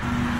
Bye.